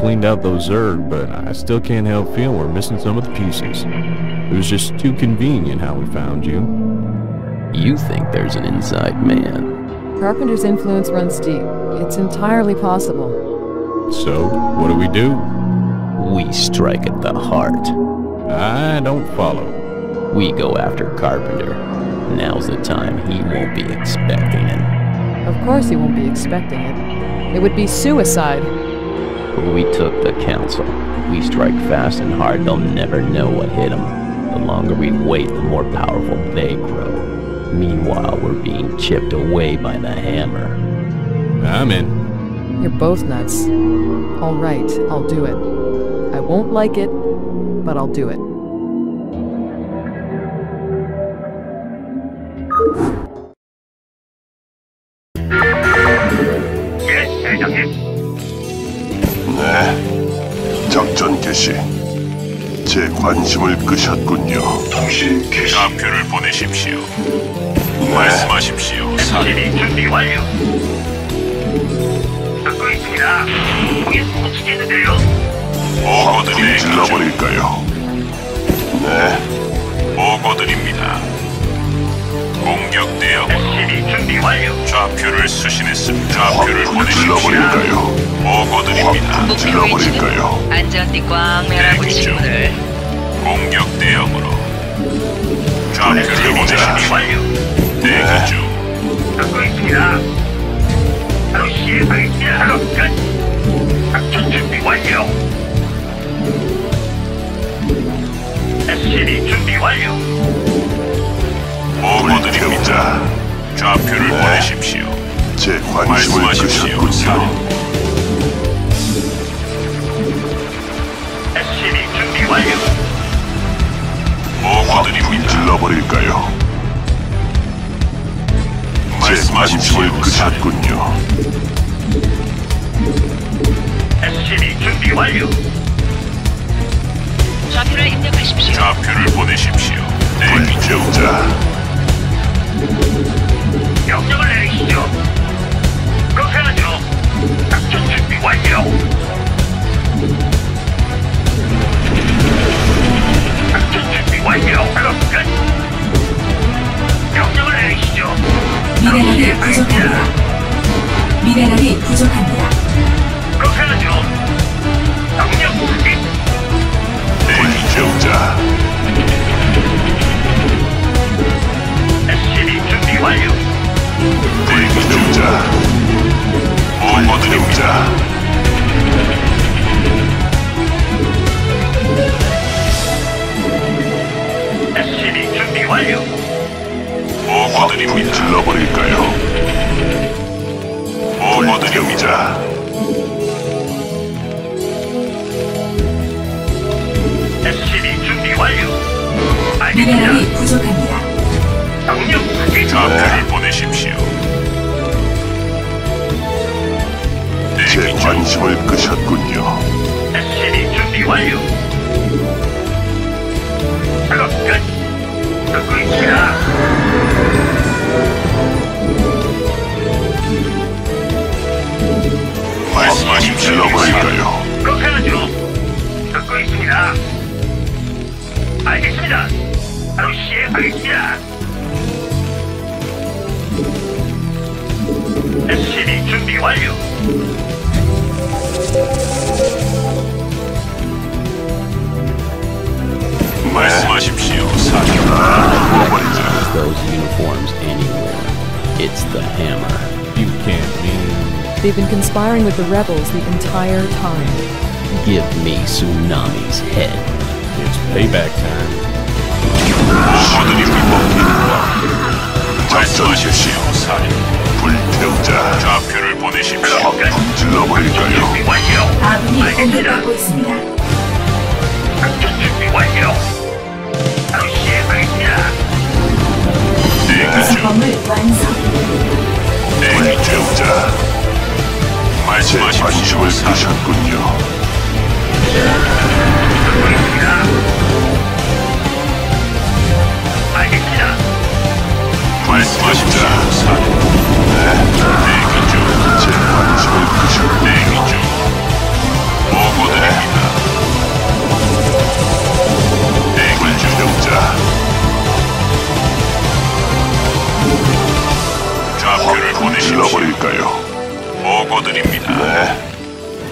cleaned out those Zerg, but I still can't help feel we're missing some of the pieces. It was just too convenient how we found you. You think there's an inside man. Carpenter's influence runs deep. It's entirely possible. So, what do we do? We strike at the heart. I don't follow. We go after Carpenter. Now's the time he won't be expecting it. Of course he won't be expecting it. It would be suicide. We took the council. We strike fast and hard, they'll never know what hit them. The longer we wait, the more powerful they grow. Meanwhile, we're being chipped away by the hammer. I'm in. You're both nuts. All right, I'll do it. I won't like it, but I'll do it. 관심을 끄셨군요. 통신 개시. 좌표를 보내십시오. 네, 말씀하십시오. SCB 준비 완료. 듣고 있습니다. 거긴 못 치겠는데요. 보고드립니다. 질러버릴까요? 네, 보고드립니다. 공격 대응 SCB 준비 완료. 좌표를 수신했습니다. 좌표를 확 보내십시오. 질러버릴까요? 보고드립니다. 확 질러버릴까요? 안전띠 꽉 매라고 중. 친구들. 공격 대응으로 좌표를 보내십시오. 완료. 대기 중 듣고 있습니다. 바로 시행하겠습니다. 바로 끝. 작전 준비 완료. SCB 준비 완료. 보고드립니다. 좌표를 네. 보내십시오. 제 관심을 말씀하십시오. 끄셨군요. SCB 준비 완료. 보고드립니다. 질러버릴까요? 제 관심을 말씀하십시오. 끄셨군요. SCB 준비 완료. 좌표를 입력하십시오. 좌표를 보내십시오. 대기 중 불태우자. 명령을 내리시죠. 그렇게 하죠. 작전 준비 완료. With the rebels the entire time. Give me Tsunami's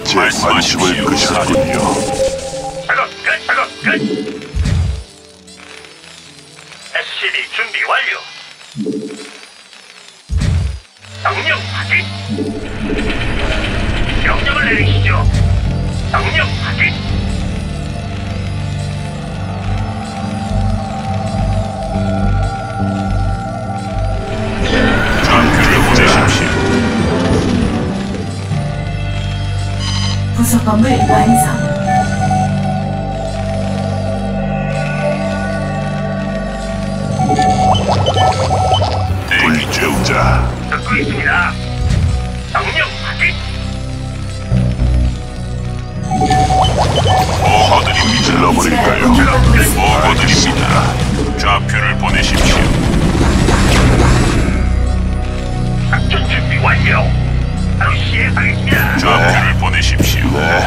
제 관심을 끄셨군요. 작업 끝, 작업 끝. SCB 준비 완료. 명령 확인. 명령을 내리시죠. 명령 확인. 부속 건물 완성. 불태우자. 듣고 있습니다. 명령 확인. 보고드립니다. 질러버릴까요? 보고드립니다. 좌표를 보내십시오. 작전 준비 완료. 바로 시행하겠습니다. 좌표를 보내십시오. 네.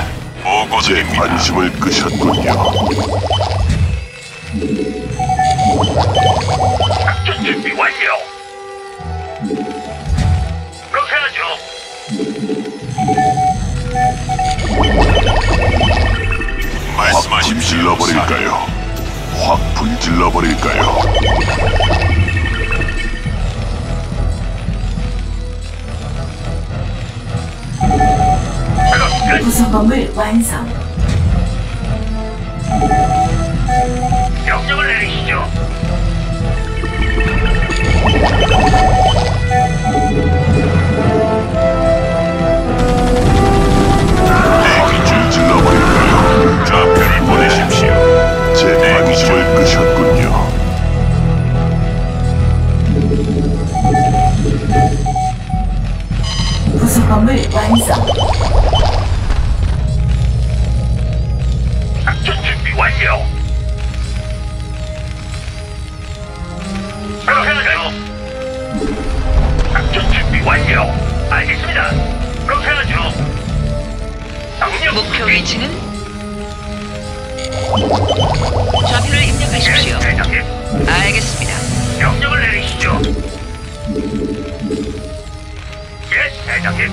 제 보고드립니다. 관심을 끄셨군요. 작전 준비 완료. 그렇게 하죠. 확 말씀하십시오. 불질러 버릴까요? 확 불질러 버릴까요? 건물 완성. 명령을 내리시죠. 확 불질러버릴까요? 좌표를 보내십시오. 제 관심을 끄셨군요. 부속 건물 완성. 준비 완료. 알겠습니다. 그렇게 하죠. 목표. 위치는 좌표를 입력하십시오. 예, 대장님. 알겠습니다. 명령을 내리시죠. 예, 대장님.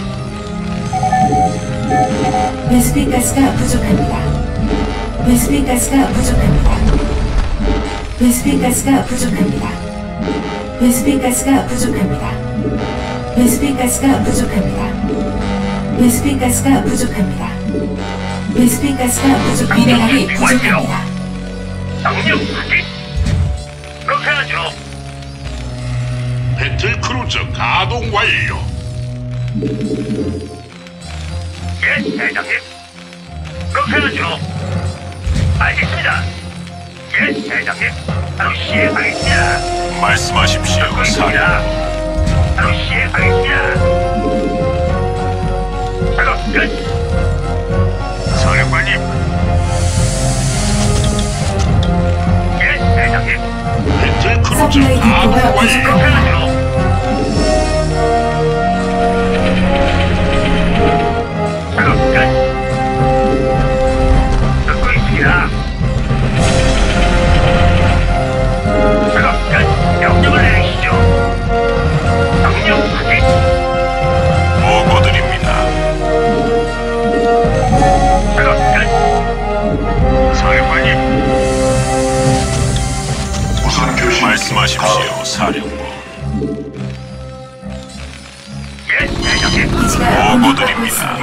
베스핀 가스가 부족합니다. 베스핀 가스가 부족합니다. 베스핀 가스가 부족합니다. 베스핀 가스가 부족합니다. 베스핀 가스가 부족합니다. 베스핀 가스가 부족합니다. 베스핀 가스가 부족 미네랄이 부족합니다. 명령 확인. 그렇게 하죠. Battlecruiser 가동 완료. 예, 대장님. 그렇게 하죠. 알겠습니다. 예, 대장님. 바로 시행하겠습니다. 말씀하십시오. 사령. 시행하겠습니다. 작업 끝. 사령관님. 예, 대장님. 배틀 서플라이 디포가 그렇게 부족합니다. 하십시오. 사령부. 예, 대장님. 보고드립니다.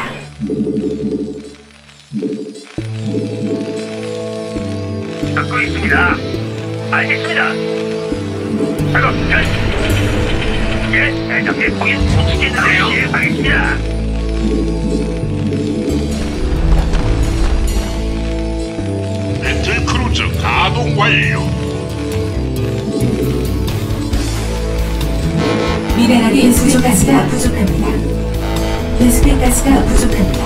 듣고 있습니다. 알겠습니다. 작업 끝. 예, 대장님. 거기 묻히겠는데요. 예, 알겠습니다. 배틀 크루즈 가동 완료. 미네랄이 부족 가스가 부족합니다. 베스핀 가스가 부족합니다.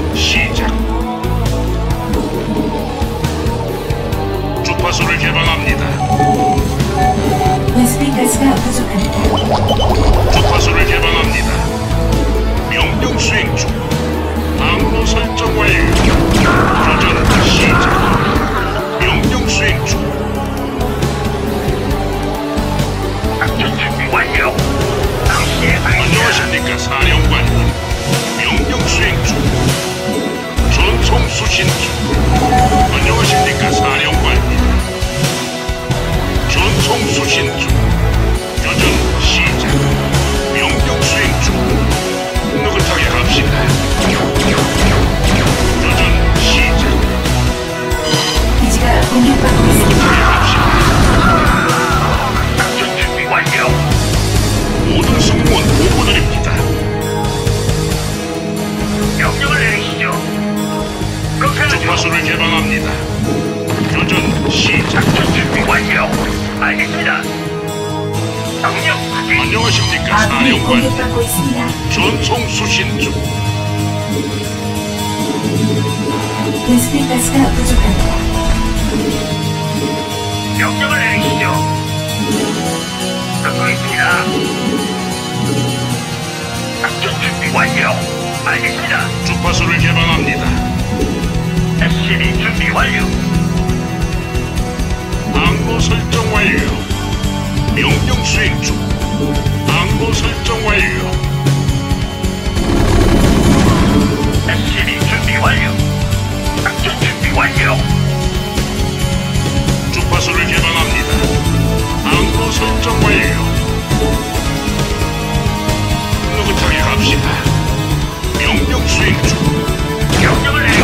시작. 주파수를 개방합니다. 베스핀 가스가 부족합니다. 주파수를 개방합니다. 명령 수행 중. 항로 설정 완료. 교전 시작. 명령 수행 중. 작전 준비 완료. 바로 시행하겠습니다. 안녕하십니까 사령관님. 명령 수행 중. 전송 수신 중. 안녕하십니까 사령관님. 전송 수신 중. 교전 시작. 명령 수행 중. 느긋하게 합시다. 교전 시작. 기지가 공격받고 있습니다. 느긋하게 합시다. 작전 준비 완료. 모든 승무원 보고드립니다. 주파수를 개방합니다. 교전 시작. 준비 완료. 알겠습니다. 확인. 안녕하십니까 아군이 사령관. 공격받고 있습니다. 전송 수신 중. 베스핀 가스가 부족합니다. 명령을 내리시죠. 듣고 있습니다. 작전 준비 완료. 알겠습니다. 주파수를 개방합니다. SCB 준비 완료. 항로 설정 완료. 명령 수행 중. 항로 설정 완료. SCB 준비 완료. 작전 준비 완료. 주파수를 개방합니다. 항로 설정 완료. 느긋하게 갑시다. 명령 수행 중. 명령을 내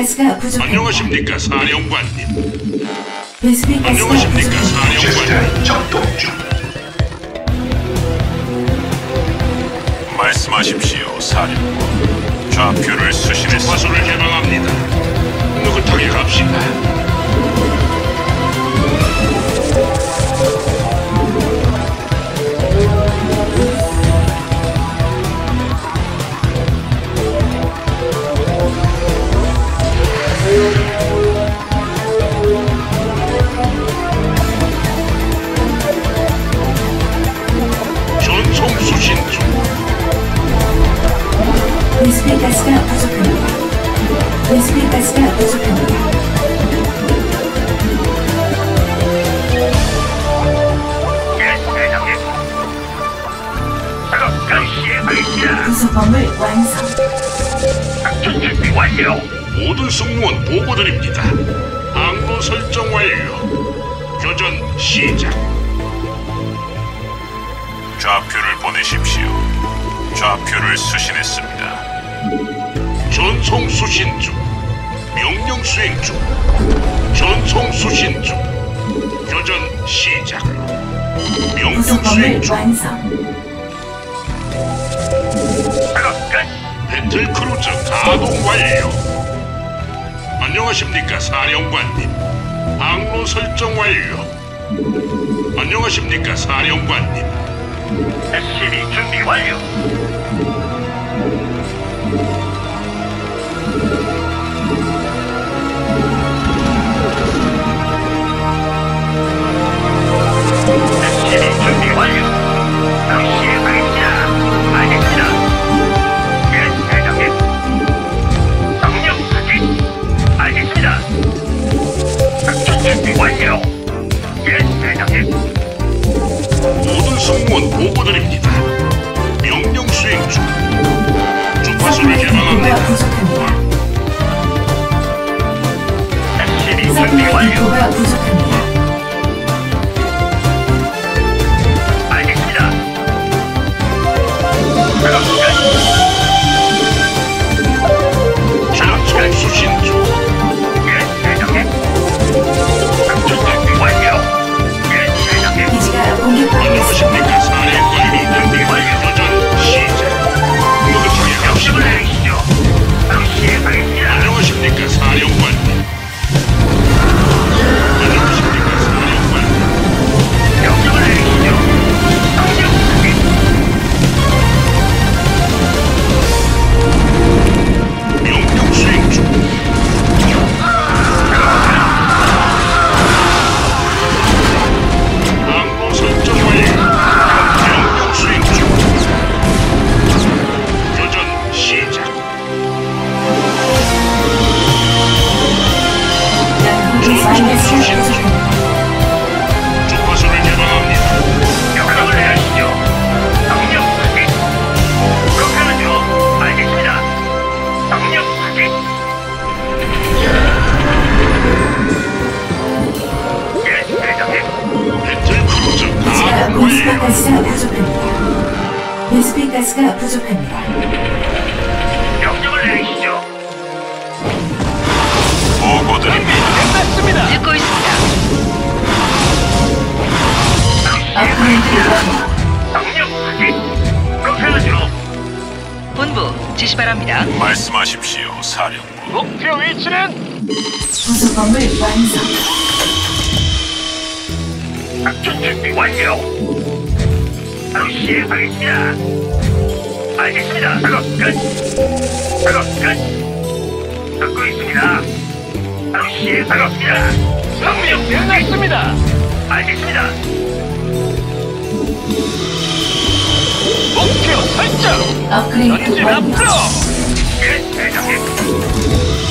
베스핀 가스가 부족합니다. 안녕하십니까 사령관님. 베스핀 가스가 안녕하십니까. 사령관님. 작동 중. 말씀하십시오, 사령부. 좌표를 수신했습니다. 주파수를 개방합니다. 느긋하게 갑시다. 가스가 부족합니다. 구성범을 완성. 작전 준비 완료. 모든 승무원 보고 드립니다. 항로 설정 완료. 교전 시작. 좌표를 보내십시오. 좌표를 수신했습니다. 전송 수신 중. 수행 중. 전송 수신 중. 교전 시작. 명령 수행 중. 배틀크루즈 가동 완료. 안녕하십니까 사령관님. 항로 설정 완료. 안녕하십니까 사령관님. SCV 준비 완료.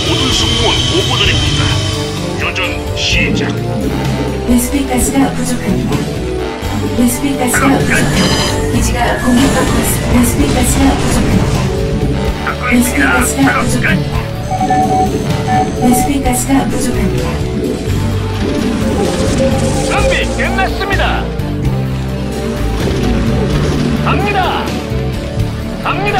모든 승무원 보고드립니다. 여전 시작. Vespene 가스가 부족합니다. Vespene 가스가 부족합니다. 기지가 공격받고 있습니다. Vespene 가스가 부족합니다. Vespene 가스가 부족합니다. Vespene 가스가 부족합니다. 준비 끝났습니다. 갑니다. 갑니다.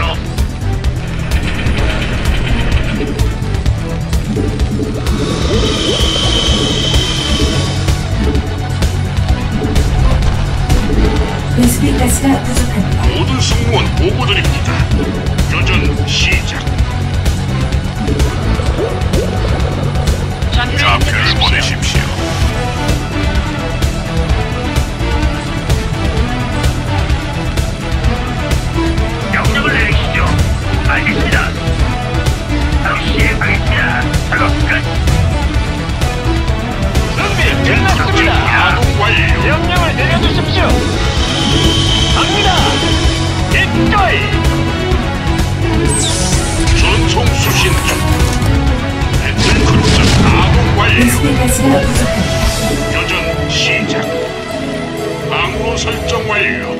수비 가스가 부족합니다. 모든 승무원 보고 드립니다. 교전 시작. 좌표를 보내십시오. 명령을 내리시죠. 알겠습니다. 당시 하겠습니다. 작업 끝. 준비 끝났습니다. 완료. 명령을 내려주십시오. 갑니다. 기꺼이. 전총 수신 중. battle cruiser 가동 완료. 여전 시작. 항로 설정 완료.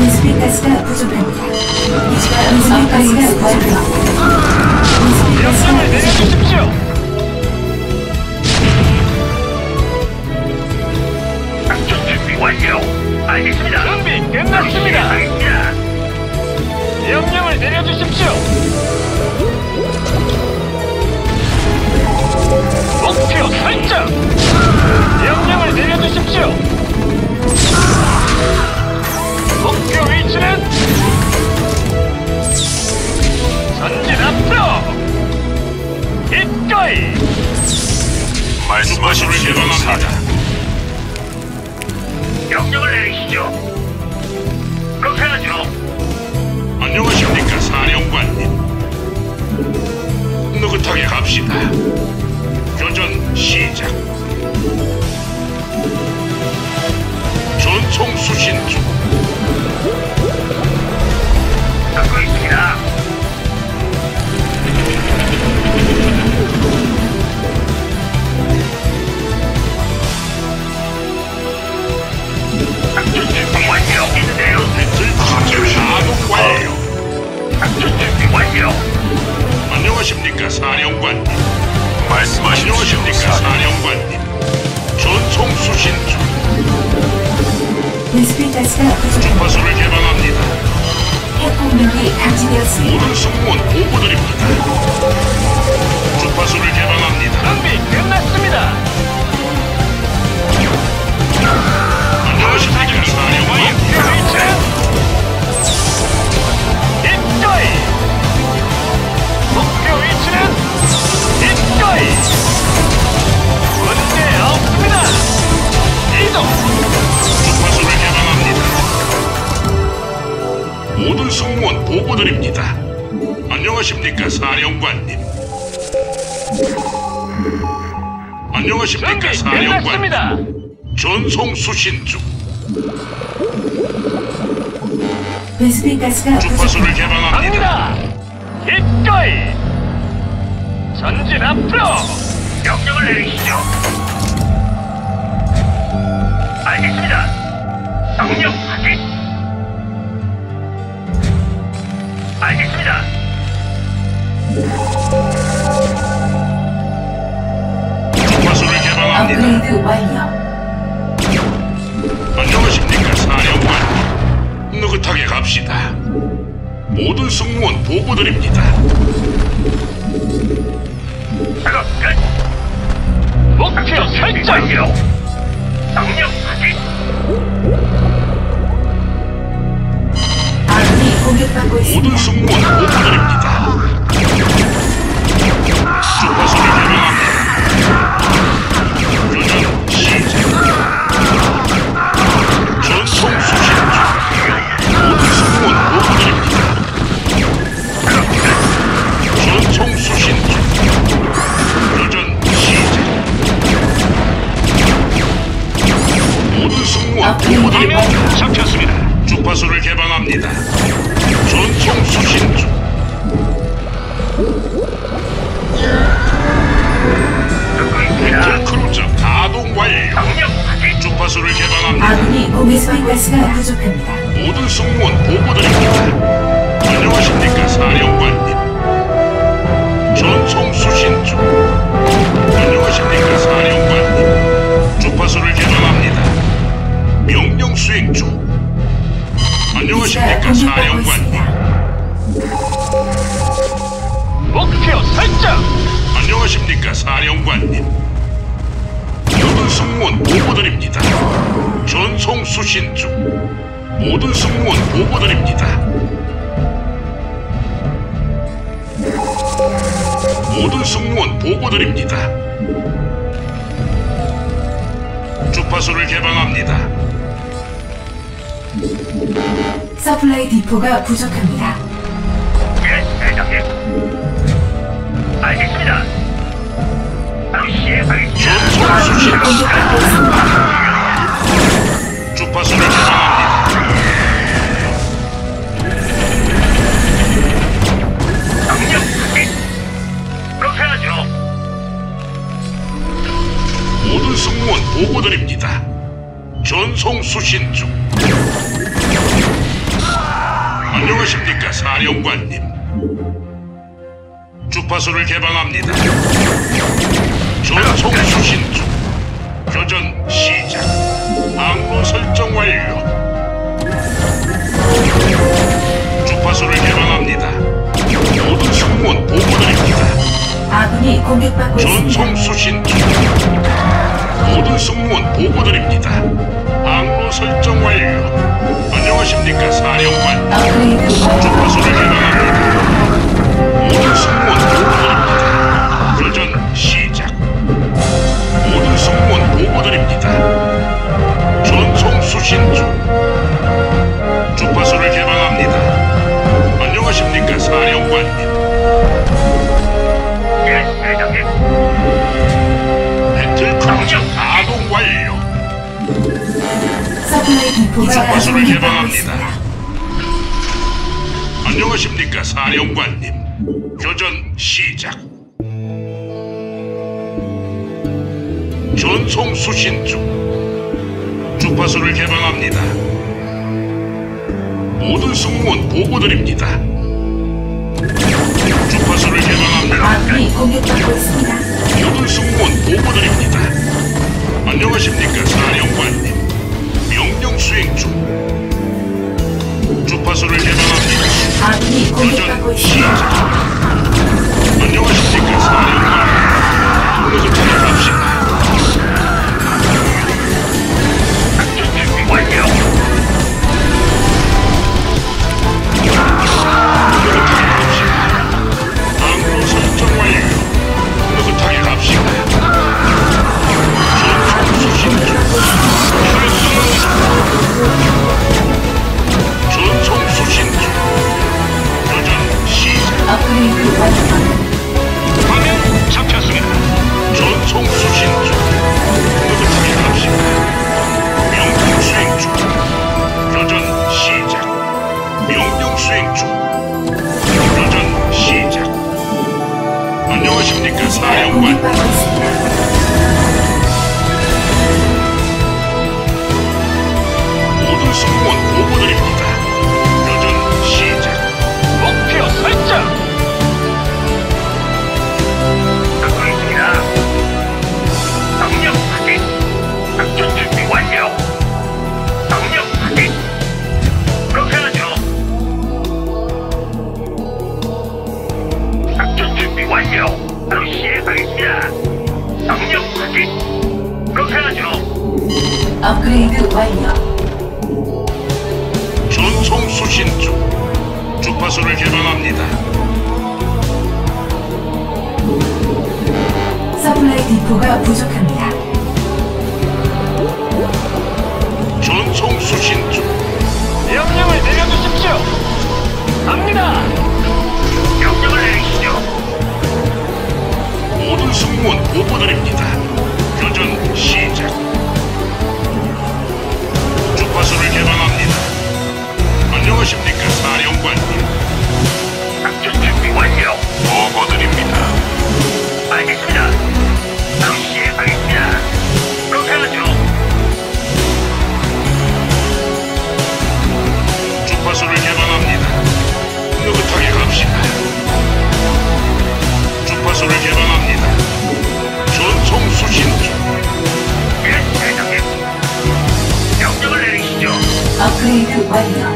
Vespene 가스가 부족합니다. Vespene 가스가 부족합니다. 명령을 내려주십시오. 알겠습니다. 준비 끝났습니다. 명령을 내려주십시오. 목표 설정. 명령을 내려주십시오. 목표 위치는 전진 앞으로. 기꺼이. 말씀하십시오, 사장. 명령을 내리시죠. 그렇게 하죠. 안녕하십니까 사령관님. 느긋하게 갑시다. 개방합니다. 전송 수신 중. 크루저 가동 완료. 주파수를 개방합니다. 아군이 Vespene 가스가 부족합니다. 모든 승무원 보고드립니다. 안녕하십니까 사령관님. 전송 수신 중. 안녕하십니까 사령관님. 주파수를 개방합니다. 명령 수행 중. 안녕하십니까 사령관님. 목표 설정. 안녕하십니까 사령관님. 모든 승무원 보고드립니다. 전송 수신 중. 모든 승무원 보고드립니다. 모든 승무원 보고드립니다. 주파수를 개방합니다. 서플라이 디포가 부족합니다. 예, 대장님. 알겠습니다. 바로 시행하겠습니다. 하죠. 모든 승무원 보고드립니다. 전송 수신 중. 안녕하십니까 사령관님. 주파수를 개방합니다. 전송 수신 중. 교전 시작. 항로 설정 완료. 주파수를 개방합니다. 모든 승무원 보고드립니다. 아군이 공격받고 있습니다. 전송 수신 중. 모든 승무원 보고드립니다. 설정 완료. 안녕하십니까, 사령관. 주파수를 해당합니다. 모든 승무원 보고드립니다. 교전 시작. 모든 승무원 보고드립니다. 전송 수신 중. 주파수를 개방합니다. 안녕하십니까, 사령관입니다. 다. 안녕하십니까 사령관님. 교전 시작. 전송 수신 중. 주파수를 개방합니다. 모든 승무원 보고드립니다. 주파수를 개방합니다. 아군이 공격받고 있습니다. 모든 승무원 보고드립니다. 안녕하십니까 사령관님. 수행 중. 주파수를 개방합니다. 아군이 공격받고 있습니다. 안녕하십니까 사령관. 그것을 찾아갑시다. 작전 준비 완료. 그것 전송 수신 중. 전송 수신 중. 교전 시작. 업그레이드 완료. 화면 잡혔습니다. 전송 수신 중. 그것을 찾아갑시다. 명령 수행 중. 교전 시작. 명령 수행 중. 교전 시작. 안녕하십니까 사령관. 승무원 보고드립니다. 교전 시작. 목표 설정. 듣고 있습니다. 명령 확인. 작전 준비 완료. 명령 확인. 그렇게 하죠. 작전 준비 완료. 바로 시행하겠습니다. 명령 확인. 그렇게 하죠. 업그레이드 완료. 전송 수신 중. 주파수를 개방합니다. 서플라이 디포가 부족합니다. 전송 수신 중. 명령을 내려주십시오. 갑니다. 명령을 내리시죠. 모든 승무원 보고드립니다. 교전 시작. 주파수를 개방합니다. 안녕하십니까 사령관님. 작전 준비 완료. 보고 드립니다. 알겠습니다. 바로 시행하겠습니다. 그렇게 하죠. 주파수를 개방합니다. 느긋하게 갑시다. 주파수를 개방합니다. 전송 수신 중. 예, 대장님. 명령을 내리시죠. 업그레이드 완료.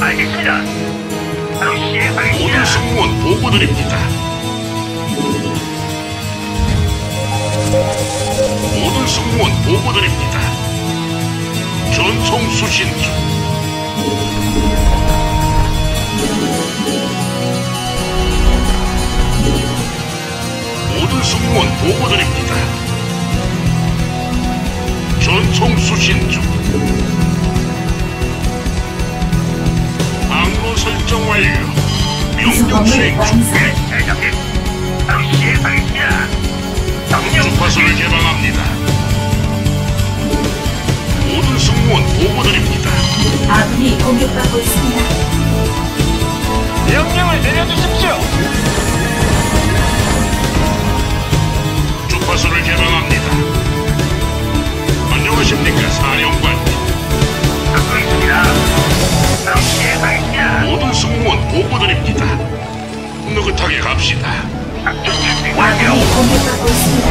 알겠습니다. 바로 모든 시행하겠습니다. 승무원 보고드립니다. 모든 승무원 보고드립니다. 전송 수신 중. 모든 승무원 보고드립니다. 전송 수신 중. 설정 완료. 명령 수행 중. 완성. 예, 대장님. 바로 시행하겠습니다. 명령 주파수를 개방합니다. 모든 승무원 보고드립니다. 아군이 공격받고 있습니다. 명령을 내려주십시오. 주파수를 개방합니다. 안녕하십니까 사령관. 모든 승무원 보고드립니다. 느긋하게 갑시다. 작전 준비 완료. 아군이 공격받고 있습니다.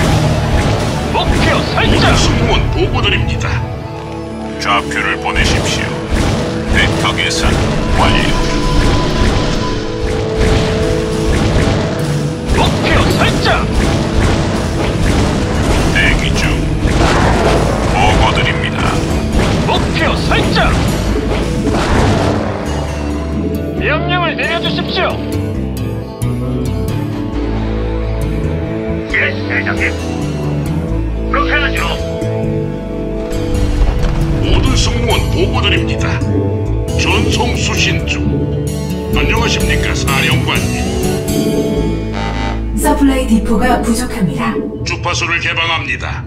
목표 모든 설정. 승무원 보고드립니다. 좌표를 보내십시오. 벡터 계산 완료. 목표 설정. 대기 중. 보고드립니다. 목표 설정. 명령을 내려주십시오. 예, 대장님. 그렇게 하죠. 모든 승무원 보고드립니다. 전송 수신 중. 안녕하십니까, 사령관님. 서플라이 디포가 부족합니다. 주파수를 개방합니다.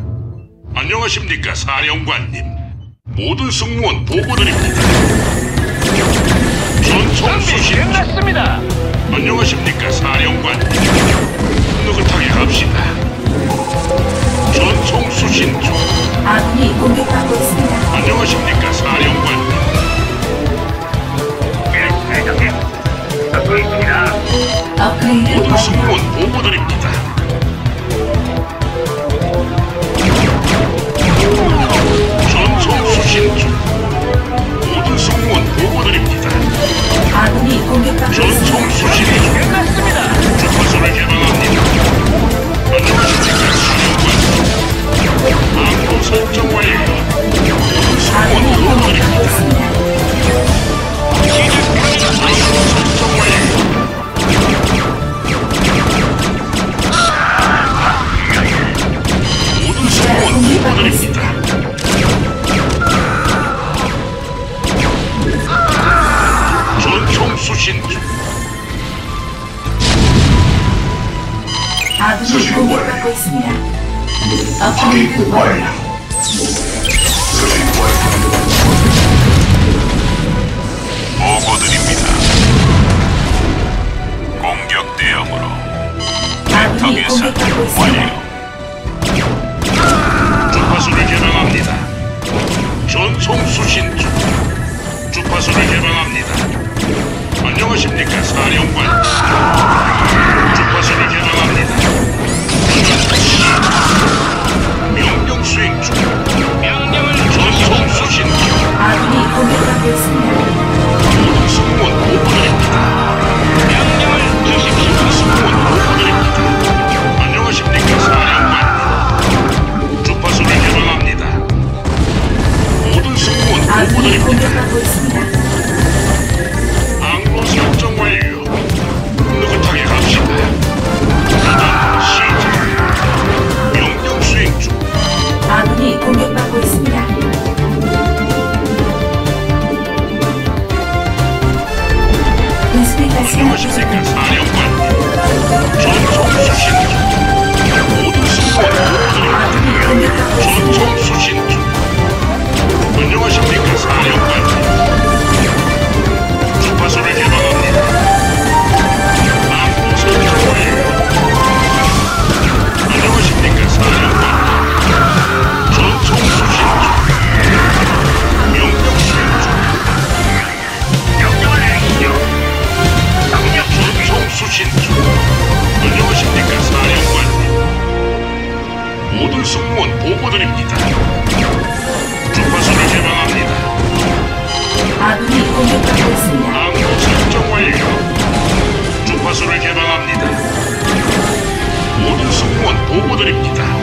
안녕하십니까, 사령관님. 모든 승무원 보고드립니다. 전송 수신. 끝났습니다. 안녕하십니까, 사령관. 느긋하게 갑시다. 전송 수신 중. 아군이 공격받고 있습니다. 안녕하십니까, 사령관. 네, 대장님. 듣고 있습니다. 업그레이드 모든 승무원 보고드립니다. 보고드립니다.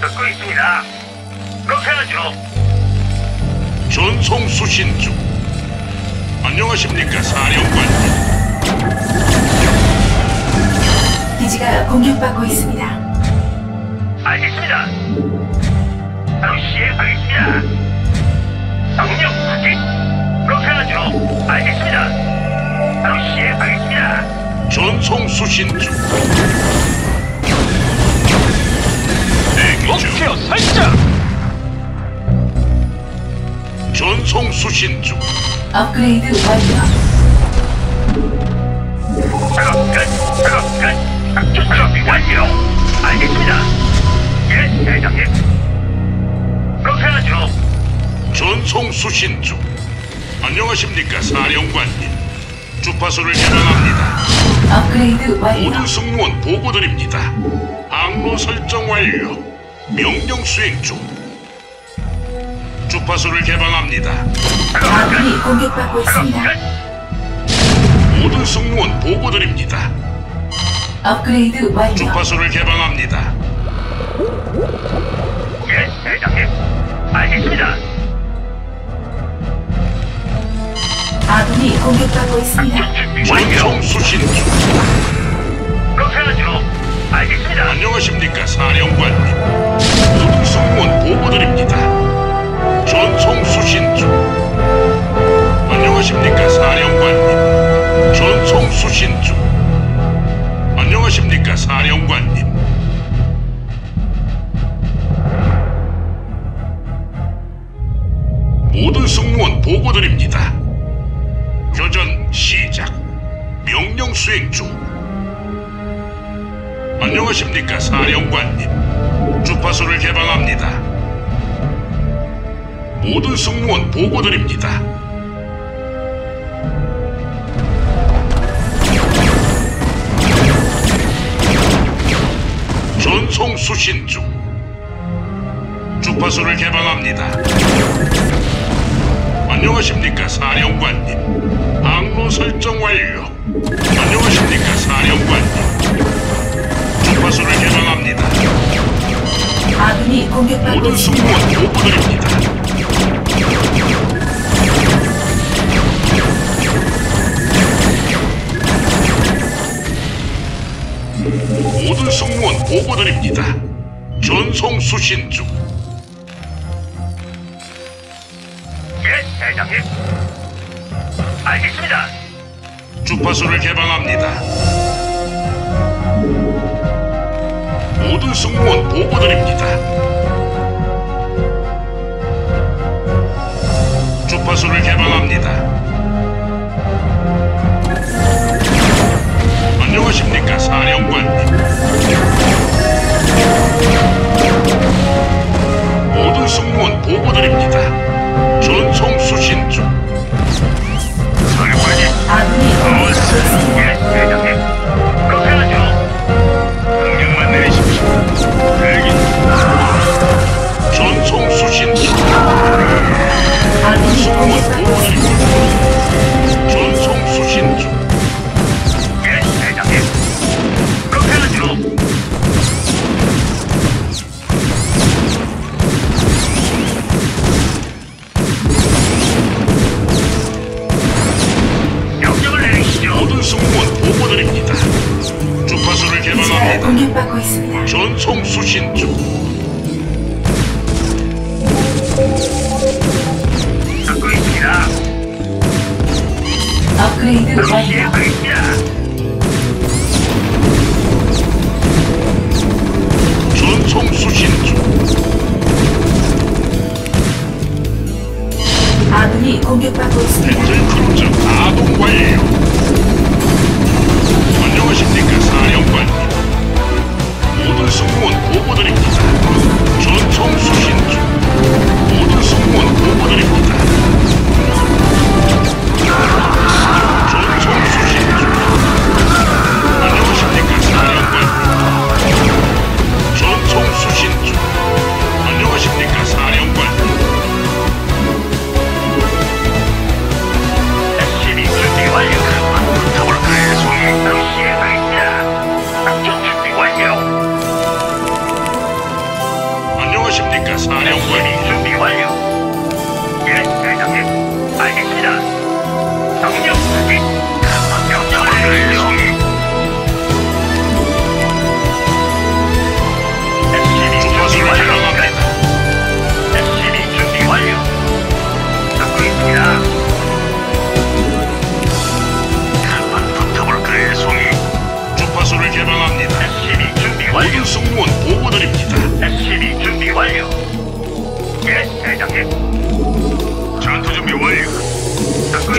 듣고 있습니다. 그렇게 하죠. 전송 수신 중. 안녕하십니까, 사령관. 기지가 공격받고 있습니다. 알겠습니다. 바로 시행하겠습니다. 정력 확인. 그렇게 하죠. 알겠습니다. 바로 시행하겠습니다. 전송 수신 중. 목표 설정. 전송 수신 중. 업그레이드 완료. 작업 끝. 작업 끝. 작전 준비 완료. 알겠습니다. 예, 대장님. 그렇게 하죠. 전송 수신 중. 안녕하십니까, 사령관님. 주파수를 전환합니다. 업그레이드 완료. 모든 승무원 보고드립니다. 항로 설정 완료. 명령 수행 중. 주파수를 개방합니다. 아군이 공격받고 있습니다. 예. 모든 승무원 보고드립니다. 업그레이드 완료. 주파수를 개방합니다. 예, 대장님. 알겠습니다. 아군이 공격받고 있습니다. 원정 수신 중. 그렇게 하죠. 알겠습니다. 안녕하십니까 사령관님. 승무원 보고드립니다. 전송 수신 중. 안녕하십니까 사령관님. 전송 수신 중. 안녕하십니까 사령관님. 모든 승무원 보고드립니다. 교전 시작. 명령 수행 중. 안녕하십니까 사령관님. 주파수를 개방합니다. 모든 승무원 보고드립니다. 전송 수신 중. 주파수를 개방합니다. 안녕하십니까 사령관님. 항로 설정 완료. 안녕하십니까 사령관님 주파수를 개방합니다. 아군이 공격받고 모든 있습니다. 승무원 보고드립니다. 모든 승무원 보고드립니다. 전송 수신 중. 예, 대장님. 알겠습니다. 주파수를 개방합니다. 모든 승무원 보고드립니다. 주파수를 개방합니다. 안녕하십니까 사령관님. 모든 승무원 보고드립니다. 전송 수신 중. 사령관님. 아군이 공격받고 있습니다. 예, 대장님. 아군이 승무원 공격받고 있습니다. 보고드립니다. 전송 수신 중. 예, 대장님. 그렇게 하죠. 공격받고 있습니다. 전송 수신 중. 업그레이드 완료. 시행하겠습니다. 전송 수신 중. 아군이 공격받고 있습니다. battle cruiser 가동 완료. 안녕하십니까 사령관님. 모든 승무원 보고드립니다. 전송 수신 중. 모든 승무원 보고드립니다. 중. 안녕하십니까 사령관님. SCB 준비 완료. 붙어볼까요, 송이?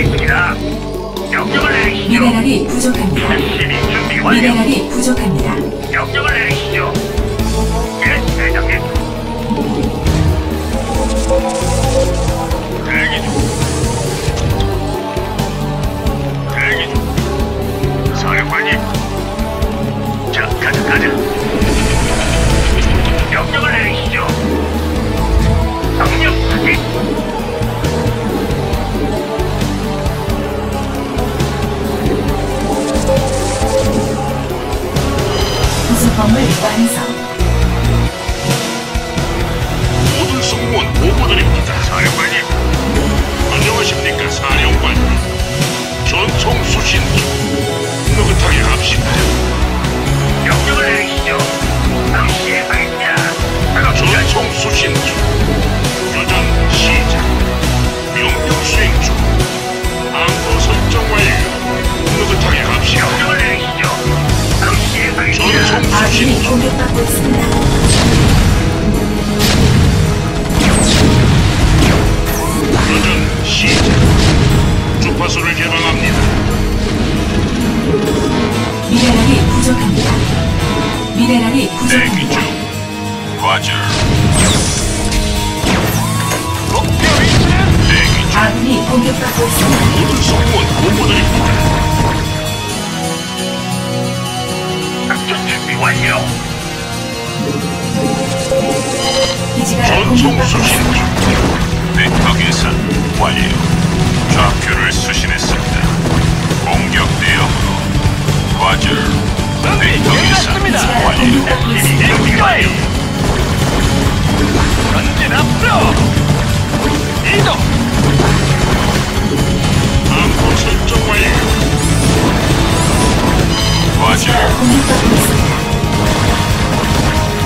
있습니다. 명령을 내리시죠. 미네랄이 부족합니다. SCB 준비 완료. 미네랄이 부족합니다. 명령을 내리시죠. 예, 대장님. 대기 중. 대기 중. 사령관님. 자, 가자, 가자. 명령을 내리시죠. 명령 확인. 구성범을 완성. 모든 승무원 보고드립니다. 사령관님. 안녕하십니까 사령관님. 전송 수신 중. 느긋하게 갑시다. 명령을 내리시죠. 작업 끝. 전송 수신 중. 교전 시작. 명령 수행 중. 항로 설정 완료. 느긋하게 갑시다. 아군이 중. 공격받고 있습니다. 교전 시작. 주파수를 개방합니다. 미네랄이 부족합니다. 미네랄이 대기 부족합니다. 대기 중. 아군이 공격받고 있습니다. 모든 성원 보고드립니 완료. 전송 수신. 중. 벡터 계산 완료. 좌표를 수신했습니다. 공격 대응으로 과절. 계산 기지가 완료. 준비 완료. 전진 앞으로. 이동. 항로 설정 완료. 과절.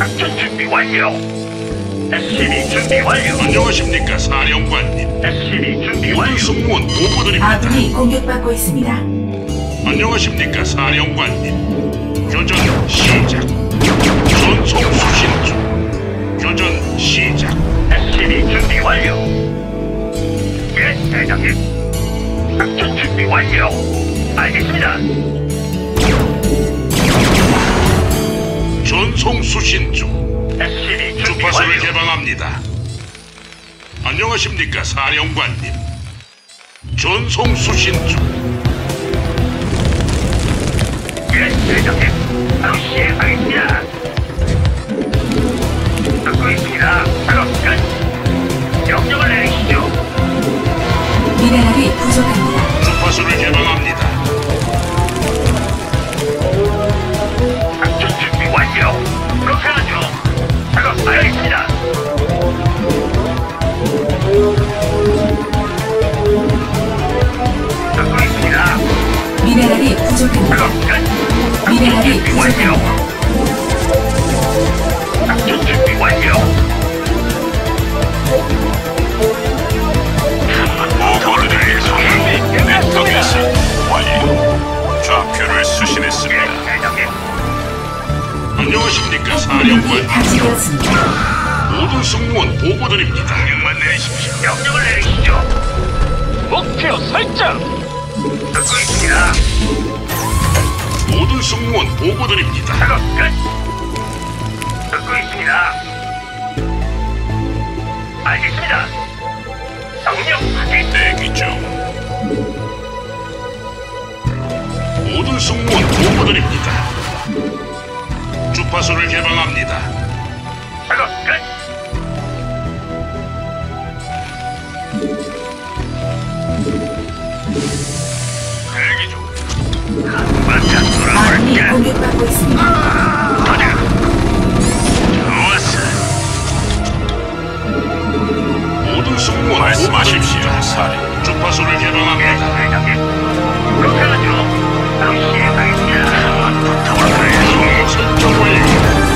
작전 준비 완료. SCB 준비 완료. 안녕하십니까 사령관님. SCB 준비 완료. 승무원 보고드립니다. 아군이 공격받고 있습니다. 안녕하십니까 사령관님. 교전 시작. 전송 수신 중. 교전 시작. SCB 준비 완료. 예, 대장님. 작전 준비 완료. 알겠습니다. 전송 수신 중. 주파수를. 개방합니다. 안녕하십니까 사령관님. 전송 수신 중. 예, 대장님. 바로 시행하겠습니다. 듣고 있습니다. 작업 끝. 명령을 내리시죠. 미네랄이 부족합니다. 주파수를 개방합니다. 미네랄이 부족합니다. 미네랄이. 부족합니다. 작전 준비 완료. 좌표를 수신했습니다. 안녕하십니까 사령관. 감지되었습니다. 모든 승무원 보고드립니다. 명령만 내리십시오. 명령을 내리시죠. 목표 설정. 듣고 있습니다. 모든 승무원 보고드립니다. 작업 끝. 듣고 있습니다. 알겠습니다. 명령 확인. 대기 중. 모든 승무원 보고드립니다. 주파수를 개방합니다. 아군이? 공격받고 있습니다. 가자. 좋았어. 모든 승무원 말씀하십시오. 사령. 주파수를 예, 개방합니다. 대장님. 그렇게 하죠. 바로 시행하겠습니다. 항로 설정 완료.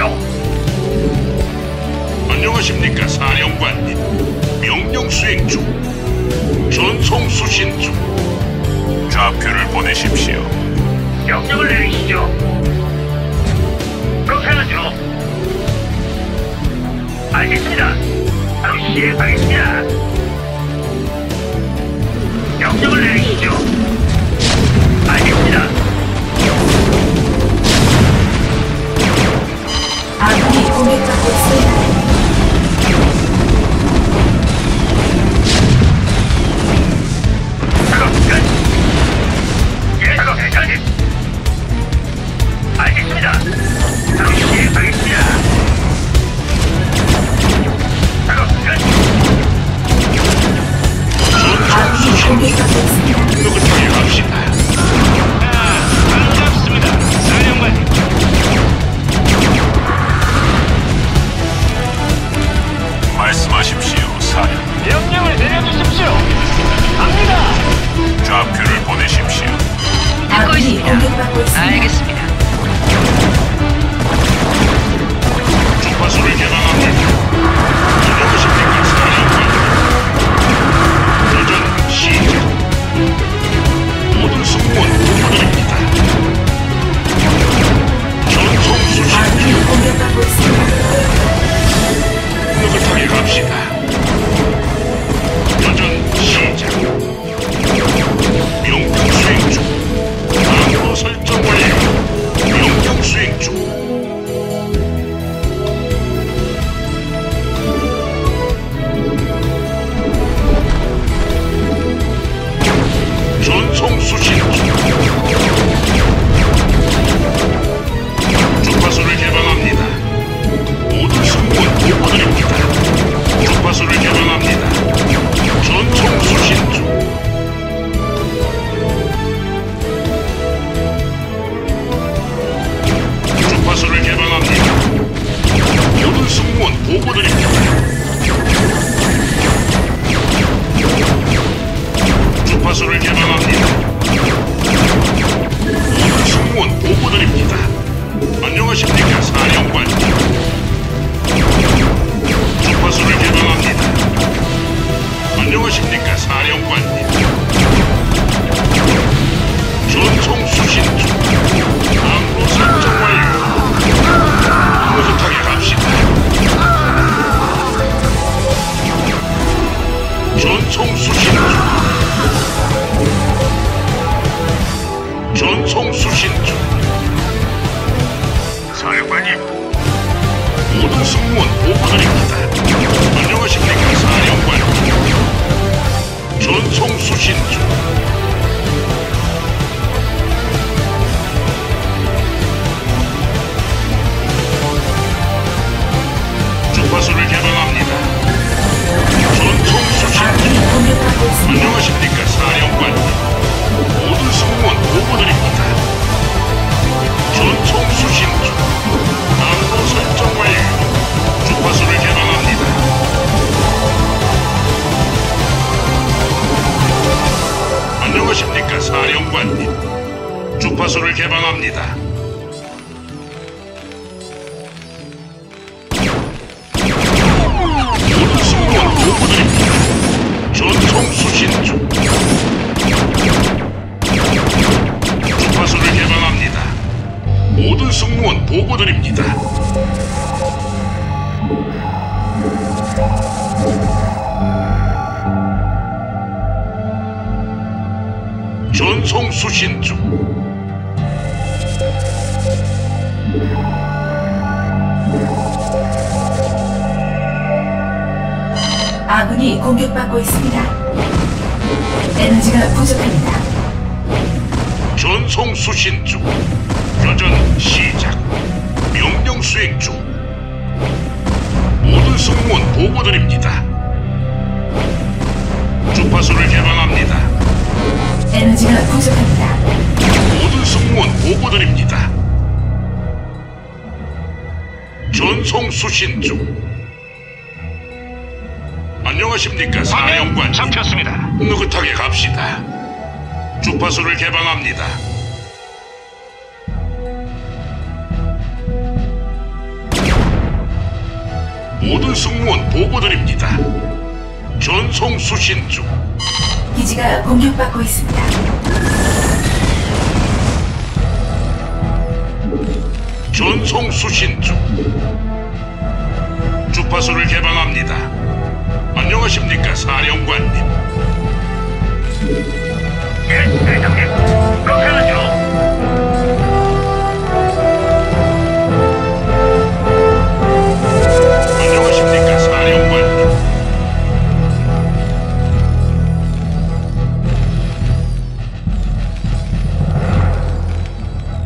있어요. 안녕하십니까, 사령관님. 명령 수행 중. 전송 수신 중. 좌표를 보내십시오. 명령을 내리시죠. 그렇게 하죠. 알겠습니다. 바로 시행하겠습니다. 명령을 내리시죠. 알겠습니다. Aquí. comienza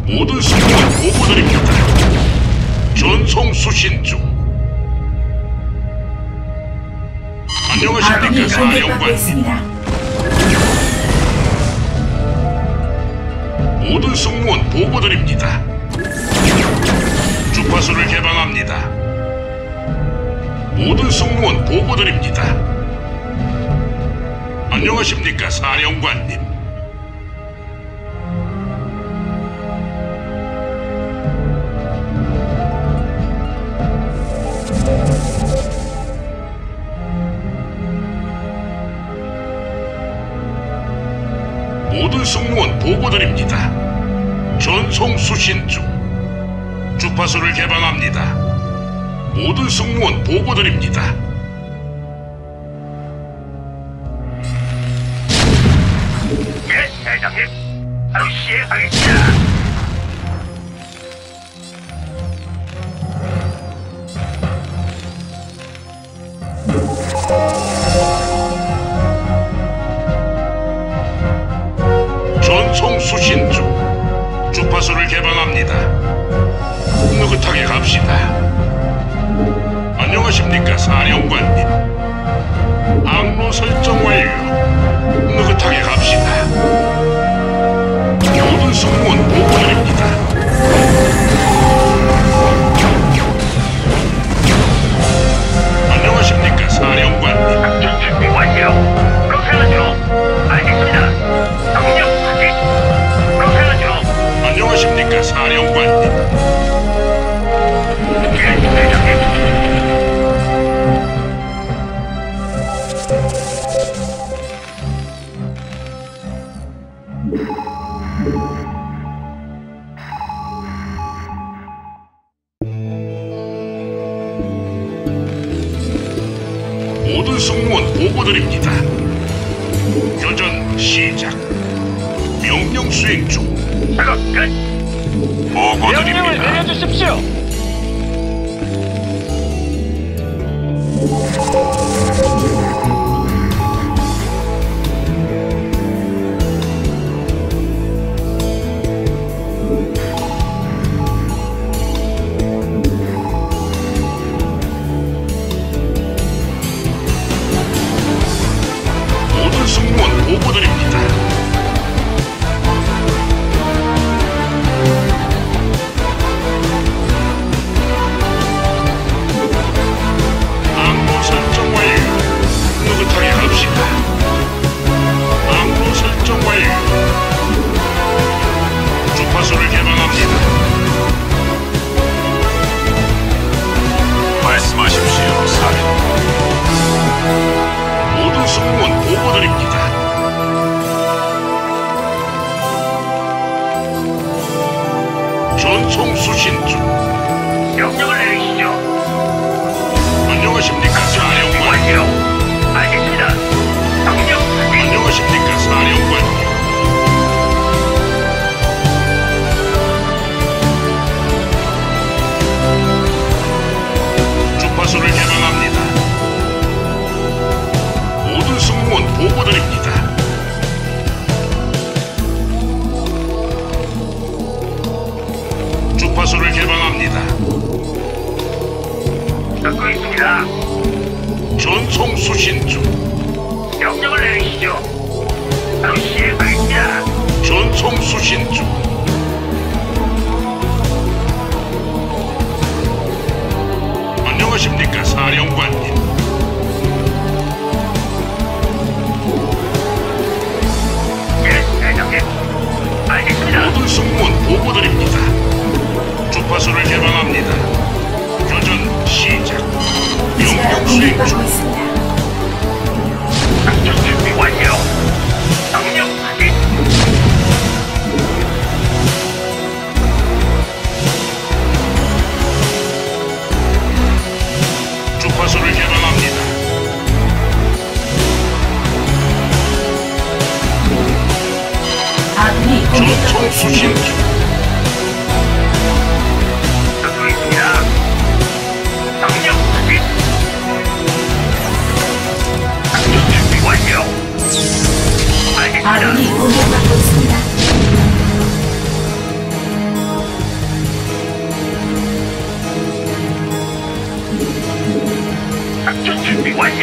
모든 신호는 보고드립니다. 전송 수신 중. 동맹이 공격받고 있습니다. 모든 승무원 보고드립니다. 주파수를 개방합니다. 모든 승무원 보고드립니다. 안녕하십니까, 사령관님. 승무원 보고드립니다. 전송 수신 중. 주파수를 개방합니다. 모든 승무원 보고드립니다.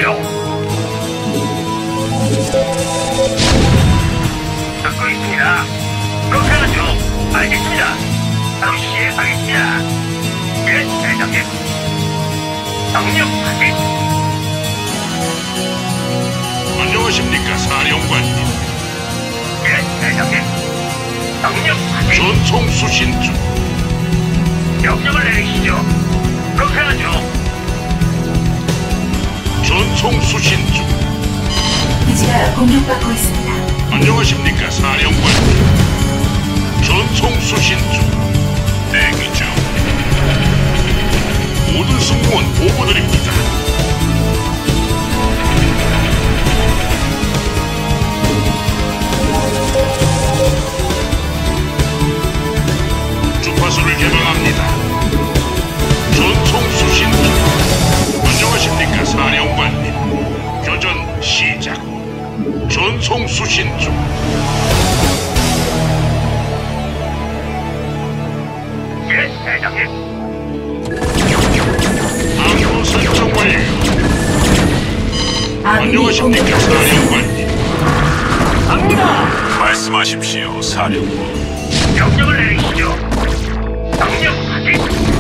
완료. 듣고 있습니다. 그렇게 하죠. 알겠습니다. 바로 시행하겠습니다. 예, 대장님. 명령 확인. 안녕하십니까, 사령관님. 예, 대장님. 명령 확인. 전송 수신 중. 명령을 내리시죠. 그렇게 하죠. 전송 수신 중. 기지가 공격받고 있습니다. 안녕하십니까, 사령관님. 전송 수신 중. 대기 중. 모든 승무원 보고드립니다. 주파수를 개방합니다. 전송 수신 중. 안녕하십니까, 사령관님. 교전 시작. 전송 수신 중. 예, 대장님. 항로 설정 완료. 아군이 안녕하십니까. 사령관님. 갑니다. 말씀하십시오, 사령부. 명령을 내리시죠. 명령 확인.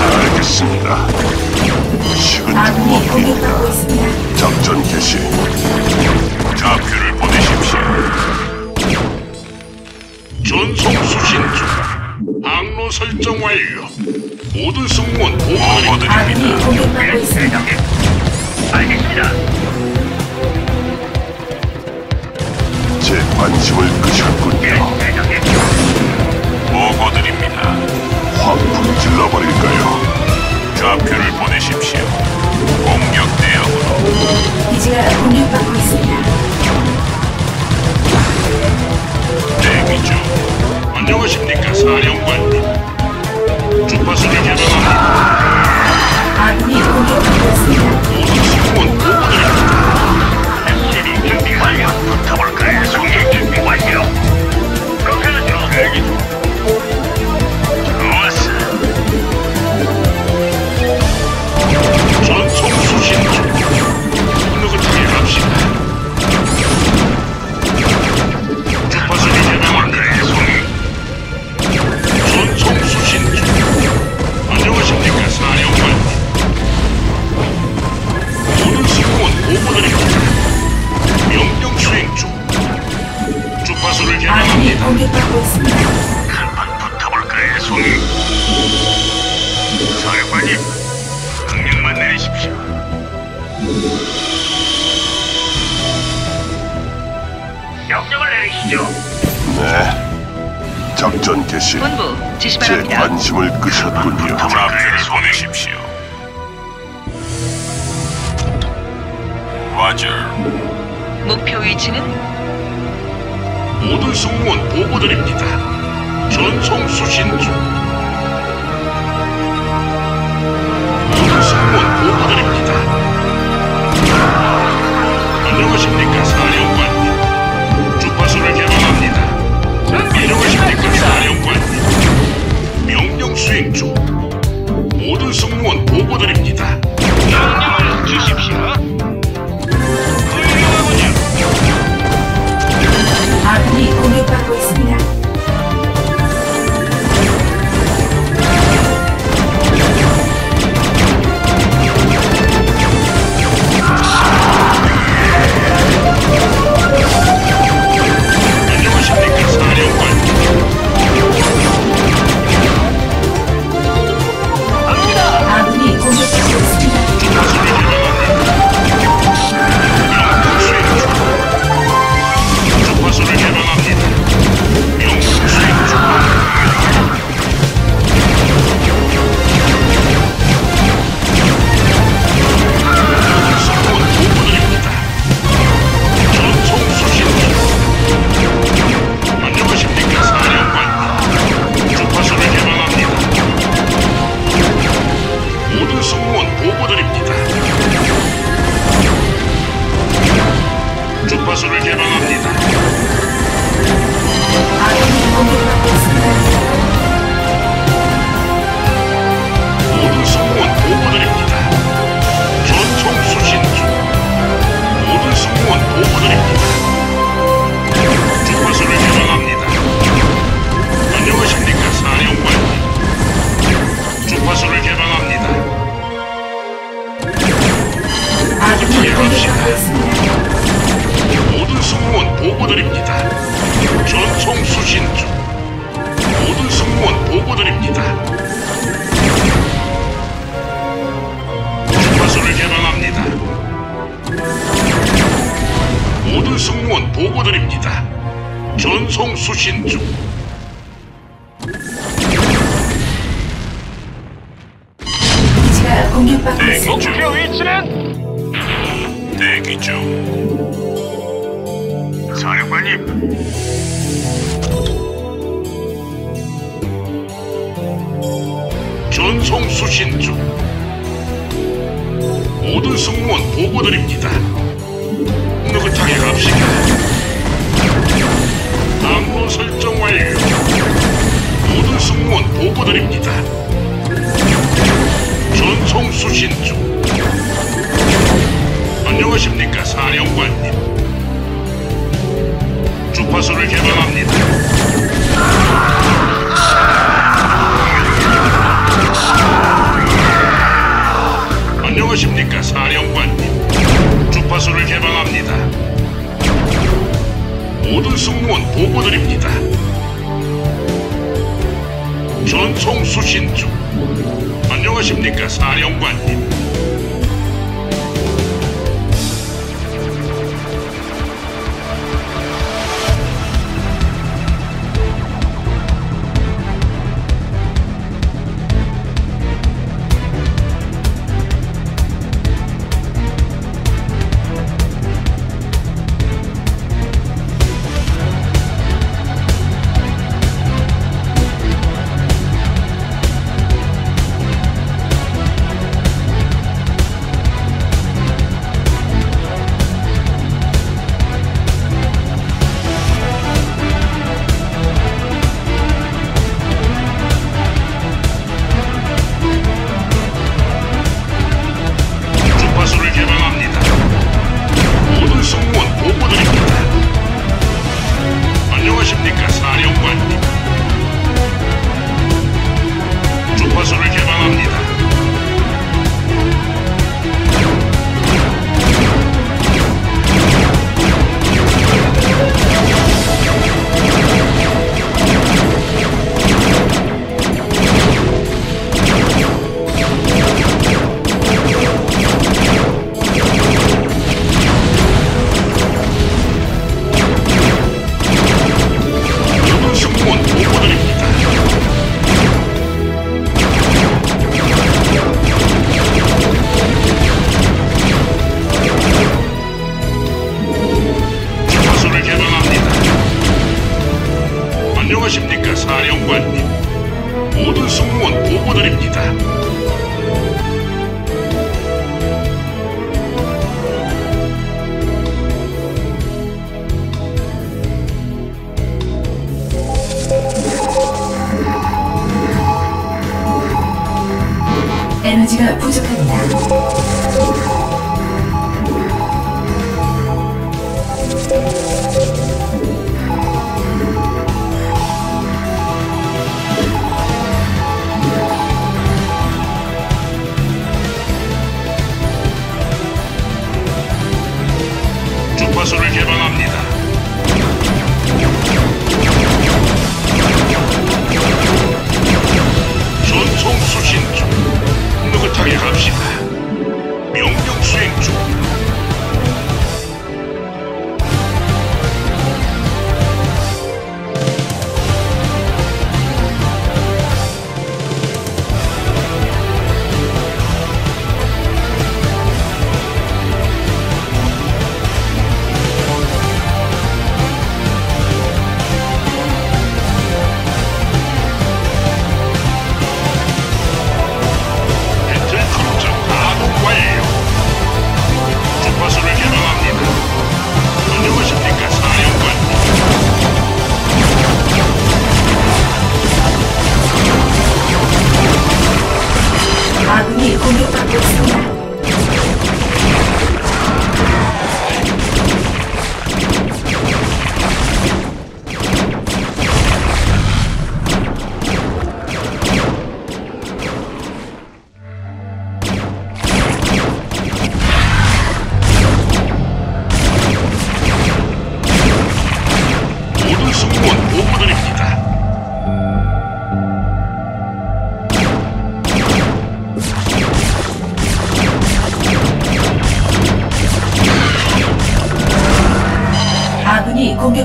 알겠습니다. 식은 공격받고 있습니다. 작전 개시. 좌표를 보내십시오. 전송 수신 중. 항로 설정 완료. 모든 승무원 보고드립니다. 알겠습니다. 제 관심을 예, 끄셨군요. 질러버릴까요? 좌표를 보내십시오. 공격 대응으로 기지가 공격받고 있습니다. 대기 중. 안녕하십니까, 사령관님. 주파수를 개방합니다. 아군이 공격받고 있습니다. 보고드립니다. SCB 준비 완료. 붙어볼까요? 송이 준비 완료.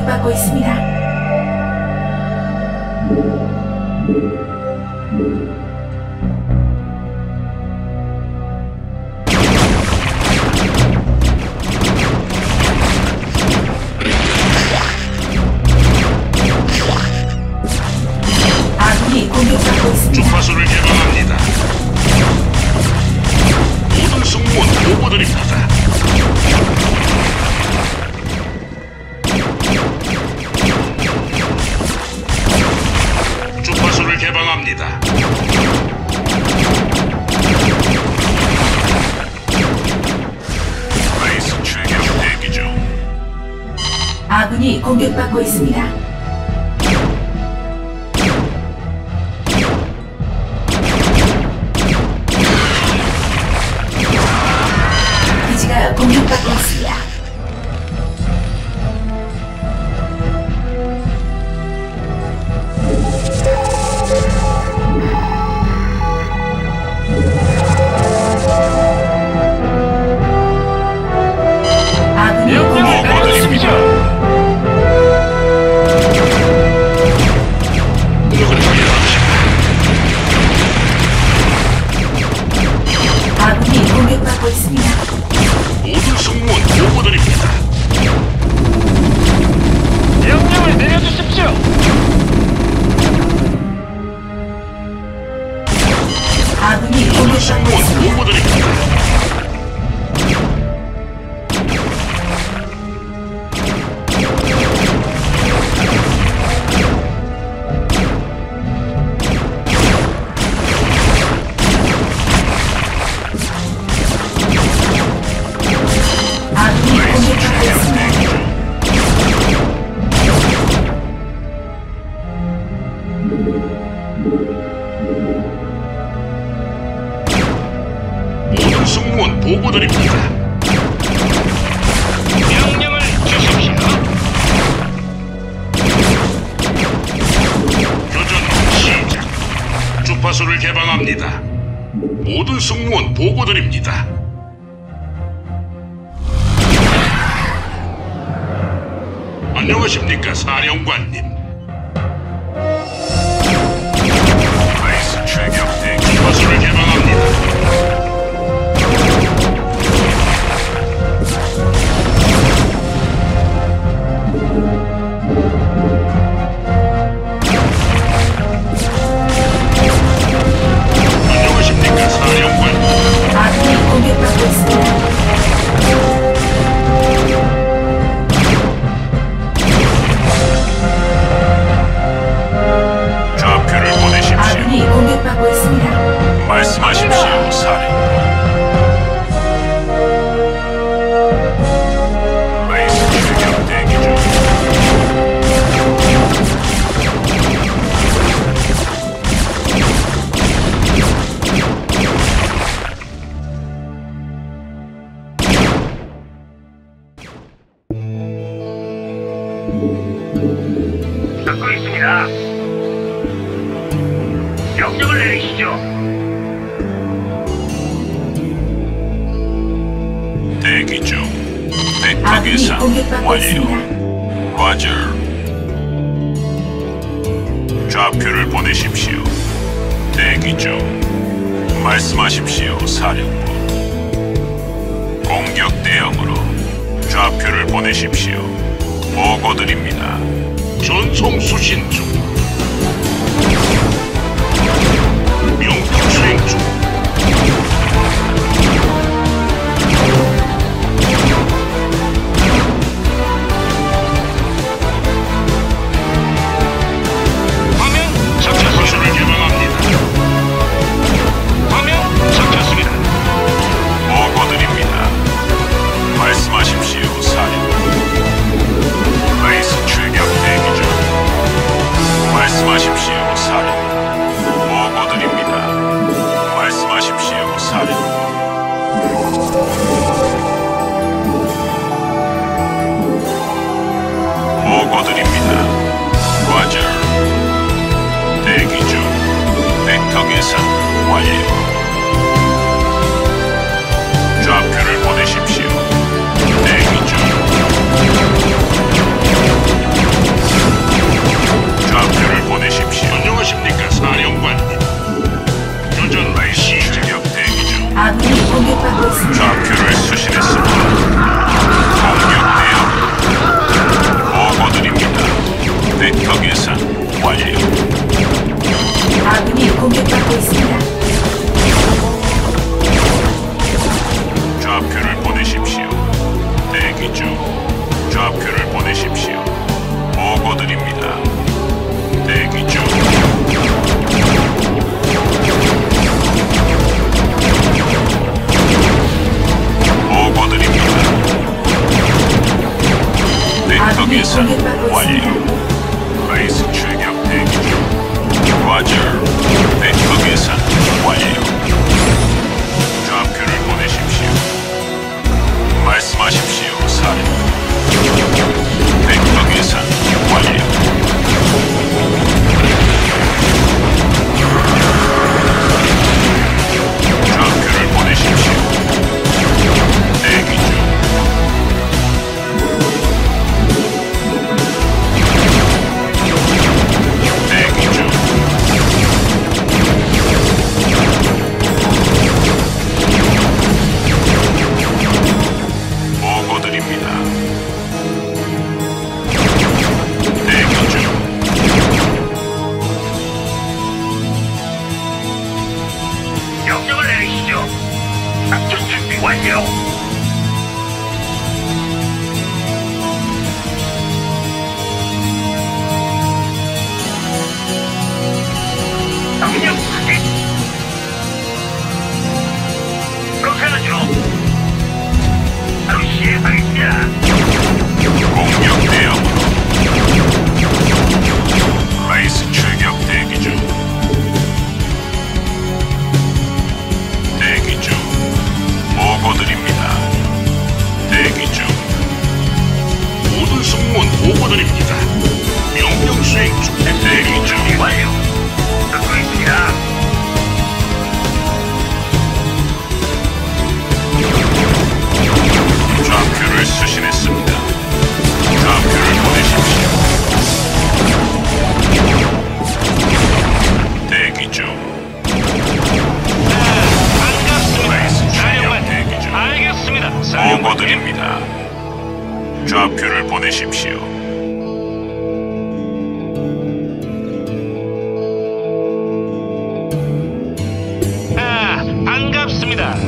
아군이 안녕 smash 입학했습니다. 과저. 좌표를 보내십시오. 대기 중. 말씀하십시오, 사령부. 공격 대응으로 좌표를 보내십시오. 보고드립니다. 전송 수신 중.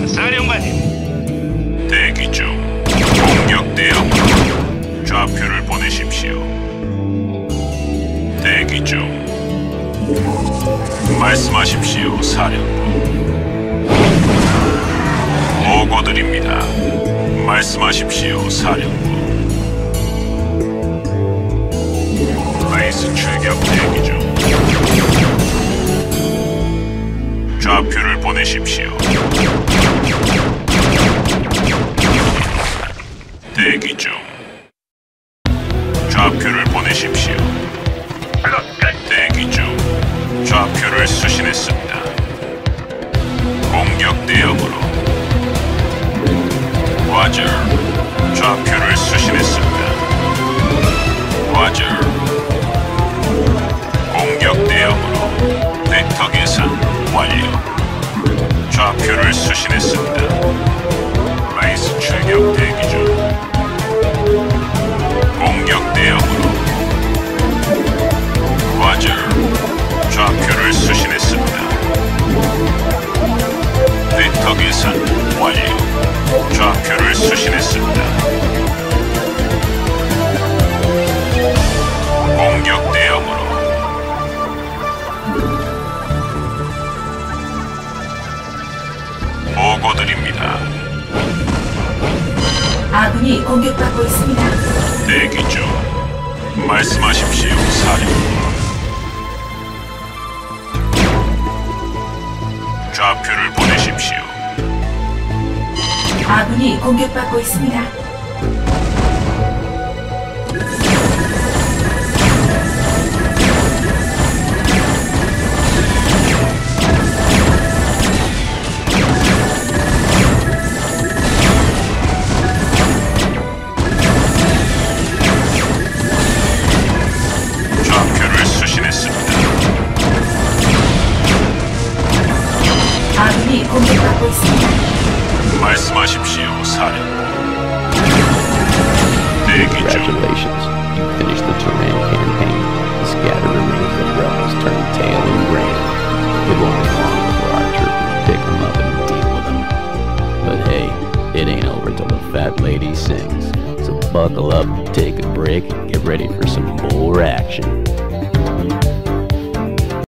사령관님. 대기 중. 공격 대응. 좌표를 보내십시오. 대기 중. 말씀하십시오, 사령부. 보고드립니다. 말씀하십시오, 사령부. 베이스 출격 대기 중. 좌표를 보내십시오. Peggy Joe.